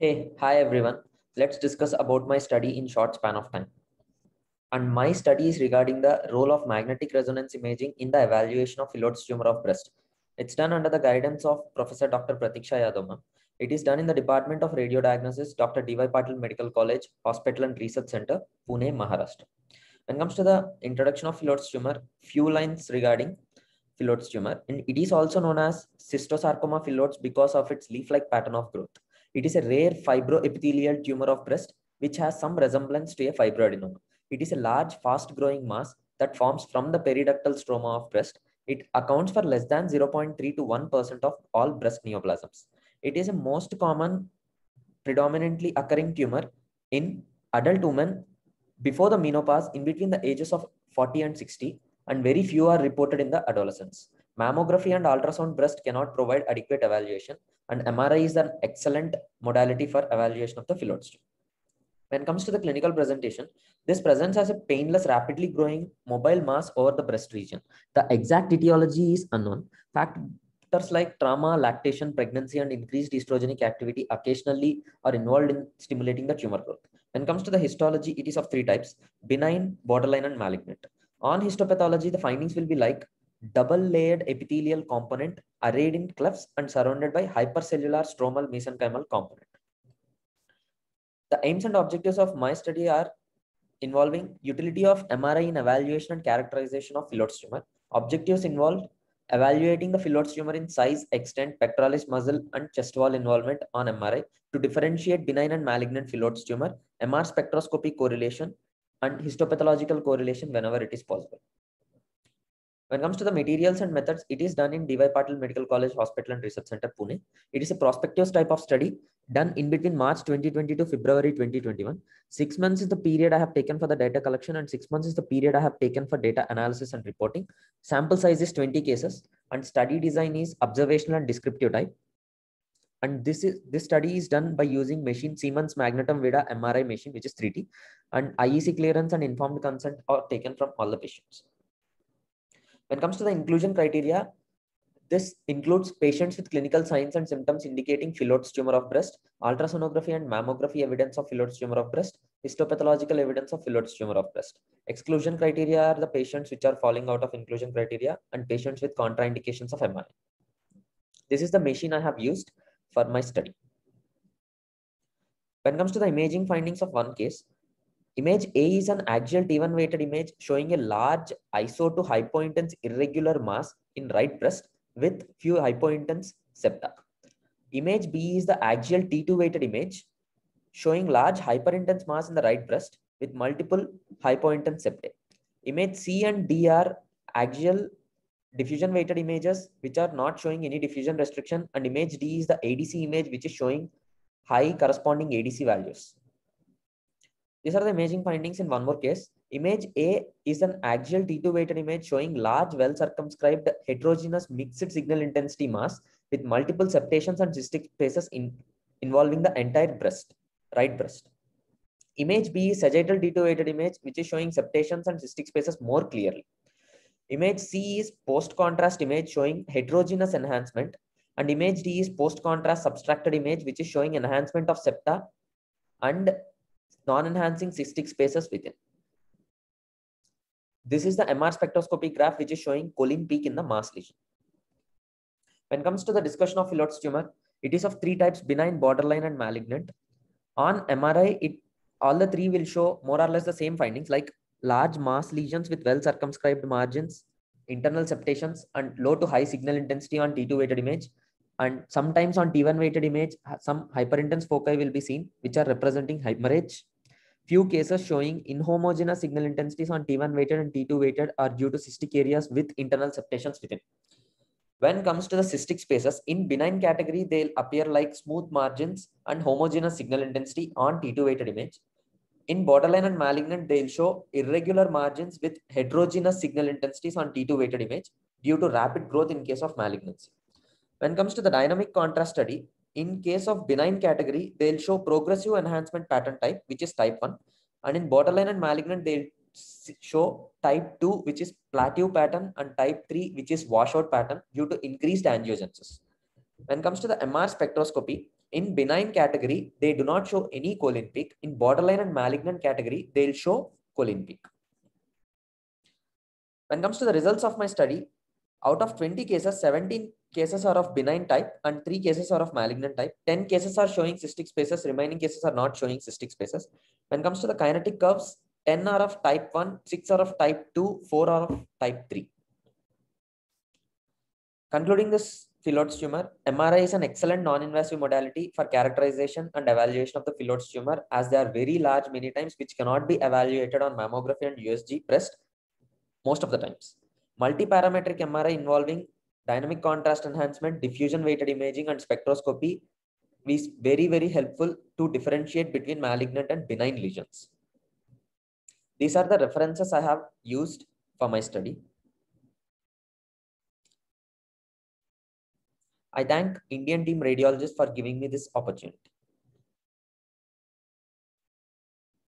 Hey, hi everyone. Let's discuss about my study in short span of time. And my study is regarding the role of magnetic resonance imaging in the evaluation of Phyllodes tumor of breast. It's done under the guidance of Professor Dr. Pratiksha Yadoma. It is done in the Department of Radiodiagnosis, Dr. D.Y. Patil Medical College, Hospital and Research Center, Pune, Maharashtra. When it comes to the introduction of Phyllodes tumor, few lines regarding Phyllodes tumor. And it is also known as cystosarcoma phyllodes because of its leaf-like pattern of growth. It is a rare fibroepithelial tumor of breast which has some resemblance to a fibroadenoma. It is a large, fast-growing mass that forms from the periductal stroma of breast. It accounts for less than 0.3 to 1% of all breast neoplasms. It is a most common, predominantly occurring tumor in adult women before the menopause in between the ages of 40 and 60 and very few are reported in the adolescents. Mammography and ultrasound breast cannot provide adequate evaluation and MRI is an excellent modality for evaluation of the phyllodes. When it comes to the clinical presentation, this presents as a painless, rapidly growing mobile mass over the breast region. The exact etiology is unknown. Factors like trauma, lactation, pregnancy, and increased estrogenic activity occasionally are involved in stimulating the tumor growth. When it comes to the histology, it is of three types, benign, borderline, and malignant. On histopathology, the findings will be like double layered epithelial component arrayed in clefts and surrounded by hypercellular stromal mesenchymal component. The aims and objectives of my study are involving utility of MRI in evaluation and characterization of Phyllodes tumor. Objectives involved evaluating the Phyllodes tumor in size, extent, pectoralis muscle, and chest wall involvement on MRI to differentiate benign and malignant Phyllodes tumor, MR spectroscopy correlation, and histopathological correlation whenever it is possible. When it comes to the materials and methods, it is done in D.Y. Patil Medical College Hospital and Research Center, Pune. It is a prospective type of study done in between March 2020 to February 2021. Six months is the period I have taken for the data collection and six months is the period I have taken for data analysis and reporting. Sample size is 20 cases and study design is observational and descriptive type. And this is this study is done by using machine Siemens Magnetom Vida MRI machine, which is 3T, and IEC clearance and informed consent are taken from all the patients. When it comes to the inclusion criteria, this includes patients with clinical signs and symptoms indicating Phyllodes tumor of breast, ultrasonography and mammography evidence of Phyllodes tumor of breast, histopathological evidence of Phyllodes tumor of breast. Exclusion criteria are the patients which are falling out of inclusion criteria and patients with contraindications of MRI. This is the machine I have used for my study. When it comes to the imaging findings of one case, Image A is an axial T1 weighted image showing a large iso to hypointense irregular mass in right breast with few hypointense septa. Image B is the axial T2 weighted image showing large hyperintense mass in the right breast with multiple hypointense septa. Image C and D are axial diffusion weighted images which are not showing any diffusion restriction and image D is the ADC image which is showing high corresponding ADC values. These are the imaging findings in one more case. Image A is an axial T2 weighted image showing large, well circumscribed, heterogeneous mixed signal intensity mass with multiple septations and cystic spaces in, involving the entire breast, right breast. Image B is sagittal T2 weighted image, which is showing septations and cystic spaces more clearly. Image C is post contrast image showing heterogeneous enhancement, and image D is post contrast subtracted image, which is showing enhancement of septa and non-enhancing cystic spaces within. This is the MR spectroscopy graph, which is showing choline peak in the mass lesion. When it comes to the discussion of Phyllodes tumor, it is of three types, benign, borderline, and malignant. On MRI, it all the three will show more or less the same findings, like large mass lesions with well circumscribed margins, internal septations, and low to high signal intensity on T2 weighted image. And sometimes on T1 weighted image, some hyperintense foci will be seen, which are representing hemorrhage Few cases showing inhomogeneous signal intensities on T1 weighted and T2 weighted are due to cystic areas with internal septations within. When comes to the cystic spaces, in benign category, they'll appear like smooth margins and homogeneous signal intensity on T2 weighted image. In borderline and malignant, they'll show irregular margins with heterogeneous signal intensities on T2 weighted image due to rapid growth in case of malignancy. When comes to the dynamic contrast study, in case of benign category, they'll show progressive enhancement pattern type, which is type 1. And in borderline and malignant, they'll show type 2, which is plateau pattern, and type 3, which is washout pattern due to increased angiogenesis. When it comes to the MR spectroscopy, In benign category, they do not show any choline peak. In borderline and malignant category, they'll show choline peak. When it comes to the results of my study, out of 20 cases, 17 cases are of benign type and 3 cases are of malignant type. 10 cases are showing cystic spaces, remaining cases are not showing cystic spaces. When it comes to the kinetic curves, 10 are of type 1, 6 are of type 2, 4 are of type 3. Concluding this phyllodes tumor, MRI is an excellent non-invasive modality for characterization and evaluation of the phyllodes tumor as they are very large many times which cannot be evaluated on mammography and USG breast most of the times. Multi-parametric MRI involving dynamic contrast enhancement, diffusion weighted imaging and spectroscopy is very, very helpful to differentiate between malignant and benign lesions. These are the references I have used for my study. I thank Indian team radiologists for giving me this opportunity.